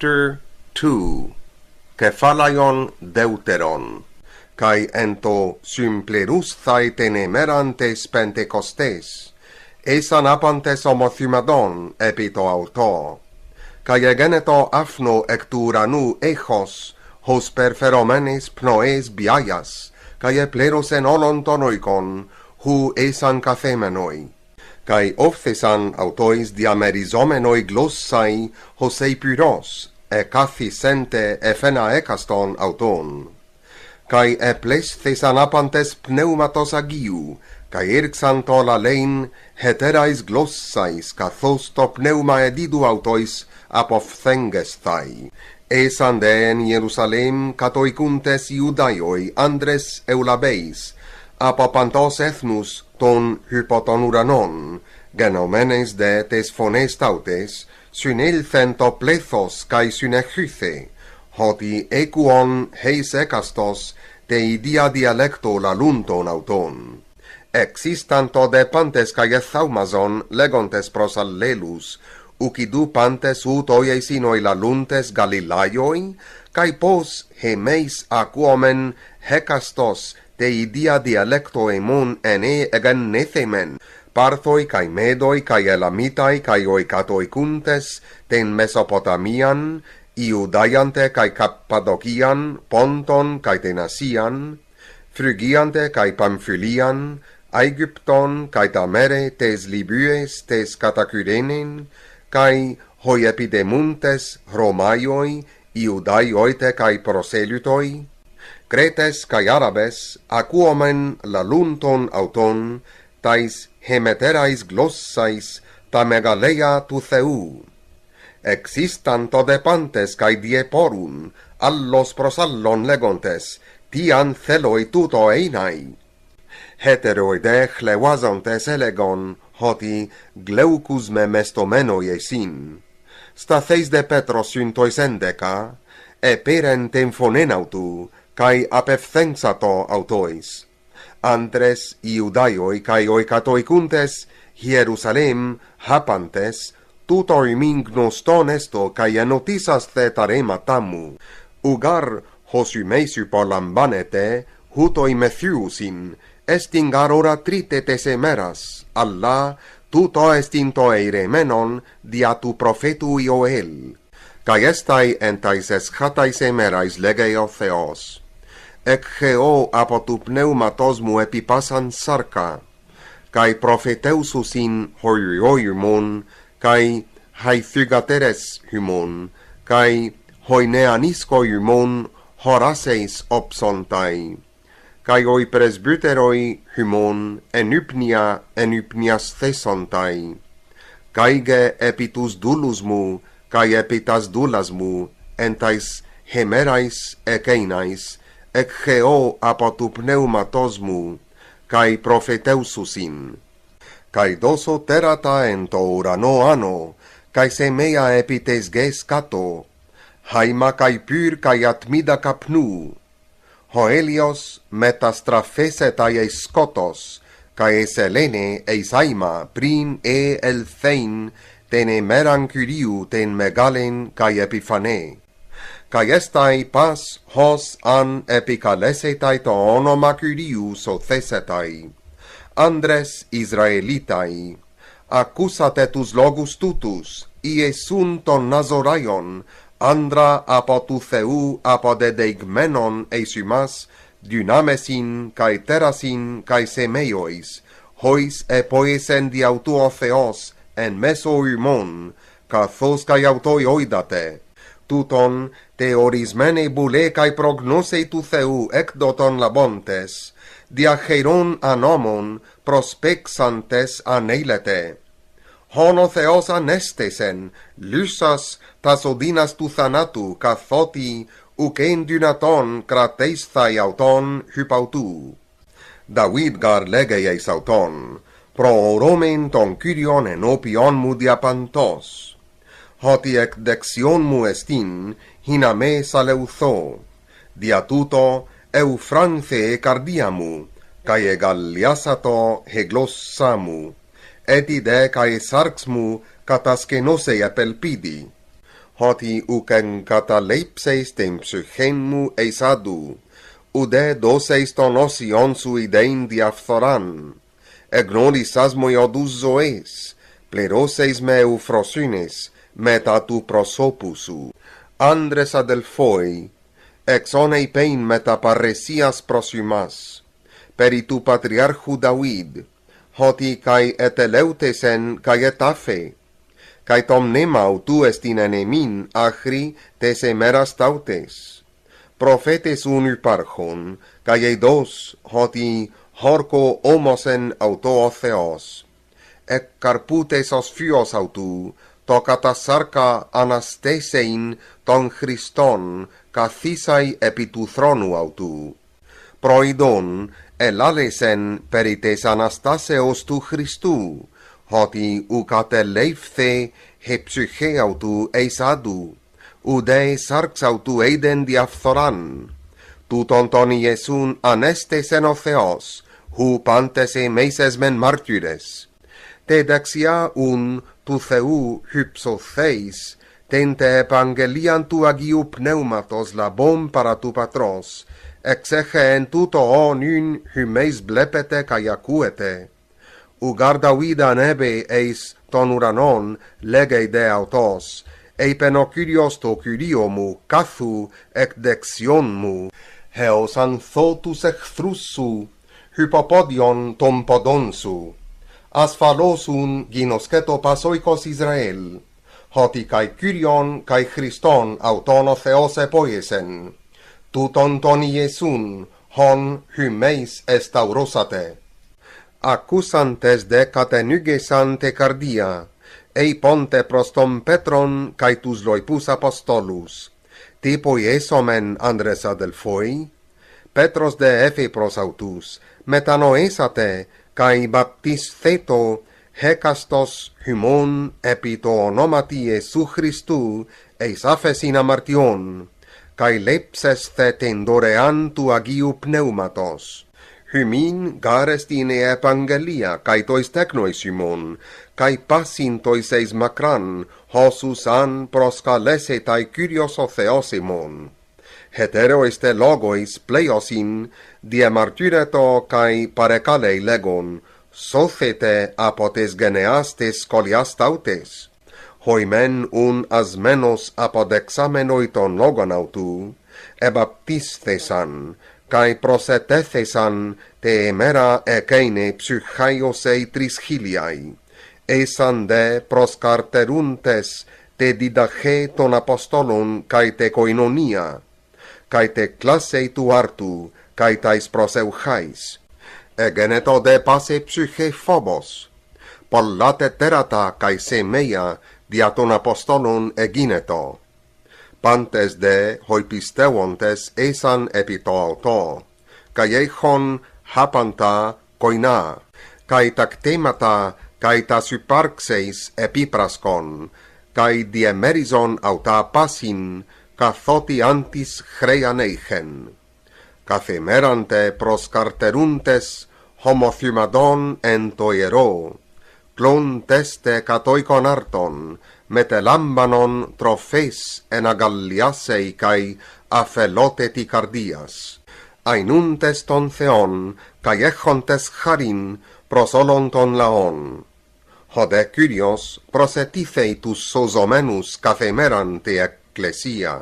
Chapter 2 Κεφάλαιον deuteron kai ento symplerusthai tenemerantes pentecostes esan apantes homothymadon epito auto kai egeneto afno ecturanu echos hos perferomenes pnoes biaias kai epleros en olon tonoikon hu esan kathemenoi kai ofthesan autois diamerizomenoi glossai Josei Pyros, e kathi sente efena ekaston auton. Kai e plesthesan apantes pneumatos agiu, kai erxantola lein heterais glossais kathosto pneuma edidu autois apophthengethai. Esan de en Jerusalem catoicuntes iudaioi Andres Eulabeis, Apopantos ethnus ton hypotonuranon, genomenes de tes tautes, syn ilthento plethos kai synechithe, hoti equon heis ecastos te idia dialecto la lunton auton. Existanto de pantes cae thaumason legontes pros allelus, ucidu pantes ut oieis inoi la luntes Galilaioin, cae pos hemeis aquomen hecastos te idia dialecto emun ene egen nethemen, parthoi cae medoi cae elamitai cae oicatoi cuntes, ten mesopotamian, iudaiante cae cappadocian, ponton cae tenasian, phrygiante cae pamphilian, Aegypton cae tamere tes Libyes tes Catacyrenen kai hoi epidemuntes Romaioi, Iudaioite kai proselutoi, Cretes kai Arabes, acuomen la lunton auton, tais hemeterais glossais ta megaleia tu theu. Existanto depantes cae die porun, allos prosallon legontes, tian theloi tuto einai. Heteroi de chlewazontes elegon, hoti Gleucus memestomenoi esin, statheis de Petros syntois endeca, eperen temphonenautu, cae apefthentsato autois. Andres, Iudaioi cae oicatoicuntes Hierusalem hapantes, tutoi min gnoston esto cae enotisas thetarema tamu. Ugar hos imeisi parlambanete, hutoi methiusin, estingar ora trite tesemeras, alla tuto estinto eiremenon dia tu profetu Ioel, cae estai entais eschatais semerais legeo theos. Ec geo apo tu pneumatosmu epipasan sarca, cae profeteusus in hoioirmon, cae haithygateres hymon, cae hoineaniscoirmon horaseis opsontai kai oi presbyteroi hymon enypnia enypnias thesontai kaige epitus dulus mu kai epitas dulas mu entais hemerais ekeinais ek geo apo tu pneumatos mu kai profeteususin kai doso terata ento urano ano kai semea epites ges kato. Haima kai pyr kai atmida kapnu. Hoelios metastrafeset aiei scotos, cae selene eis aima prin e el thein tene meran curiu ten megalen cae epifane. Cae estai pas hos an epicalesetai to onoma curiu sothesetai. Andres Israelitai, accusatetus logus tutus, ie sunton nazoraion, andra από του Θεού αποδεδειγμένον εις ημάς, δυνάμεσιν καί cae καί σεμέιοις, χοις επόησεν διαυτού ο Θεός εν μέσω ημών, καθώς καί αυτοί οίδατε. Τούτον τε ορισμένοι βουλέ καί προγνώσαι του Θεού έκδοτον λαμπόντες, διαχειρών ανόμων προσπέξαντες ανέλετε hono Theos nestesen, lysas tasodinas tu thanatu, καθότι ουκέν δυνατόν κρατέσθαι αυτον hypautú. David gar legeis auton, προορώμεν τον Κύριον ενώπιον μου διαπαντός. Ότι εκ δεξιόν μου εστίν, χίνα με σαλεουθώ. Δια τούτο, ευφράνθε καρδία μου, καί εγαλλιάσατο γλώσσα μου etide kai sarxmu kataskenose pelpidi. Hoti uken kataleipseis tem psychenmu eisadu, ude doseis ton osion su idein diaphthoran, egnolis asmoi odus zoes, pleroseis me eufrosines, meta tu prosopusu. Andres adelphoi, exonei pein meta parresias prosumas, peri tu patriarchu David, hoti kai eteleutesen kai etafe. Kai tom nemau tu estin enemin achri tes emeras tautes. Profetes unu parchon kai eidos hoti horco homosen auto theos ec carputes os fios autu to catasarca anastesein ton Christon, kathisai epi tu thronu autu. προειδών ελάλησεν περί της Αναστάσεως του Χριστού, ότι ουκατελεύθε η ψυχή αυτού εισάδου, ουδέ σάρξα του έιδεν διαφθοράν. Τούτον τον Ιεσούν ανέστησεν ο Θεός, ου πάντες εμέσες μεν μάρτυρες. Τε δεξιά ουν του Θεού χυψωθείς, τέντε επαγγελίαν του Αγίου Πνεύματος λαμπών παρά του Πατρός, tu patros, exeche en tuto o nyn hymeis blepete ca iacuete. U garda vida nebe eis ton uranon legei de autos, ei peno curios to curiomu cathu ec dexion mu, heos anthotus ec hypopodion tom podonsu as un ginosceto pasoikos Israel, hoti kai Kyrion kai Christon autono tu ton ton iesun hon hymeis estaurosate. Accusantes de catenuges cardia ei ponte prostom petron kai tus loipus apostolus. Tipo iesomen andres adelfoi petros de efe prosautus metanoesate kai baptis theto hecastos hymon epito onomati Iesu Christu eis afesina martion kai lepses the tendoreantu agiu pneumatos hymin garestine evangelia kai tois teknoi simon kai pasintois eis makran hosus an proskalese tai kyrios theosimon. hetero este logois pleiosin dia martyreto kai parekalei legon sothete apotes geneastes coliastautes hoimen un asmenos apod examenoiton logon autu, e baptistesan, cae prosetethesan te emera eceine psychaiosei trishiliai, esan de proscarteruntes te didache ton apostolon kai te koinonia, cae te classei tu artu, cae tais proseuchais, egeneto de pase psyche phobos, pollate terata cae semeia διατον Αποστόλων εγίνετο. Πάντες δε χοι πιστεύοντες έσαν επί το αυτό, καί έχον χάπαντα κοινά, καί τα κτήματα καί τας υπάρξεις επίπρασκον, καί διεμέριζον αυτά πάσιν, καθότι αντις χρέαν είχεν. Καθημέραντε προσκαρτερούντες, homothymedon en to iero clon teste catoicon arton, mete lambanon trofes en agalliasei cae afeloteti cardias. Ainuntes ton theon, cae echontes charin, prosolonton laon. Hode curios, prosetifei tus sozomenus cathemeran te ecclesia.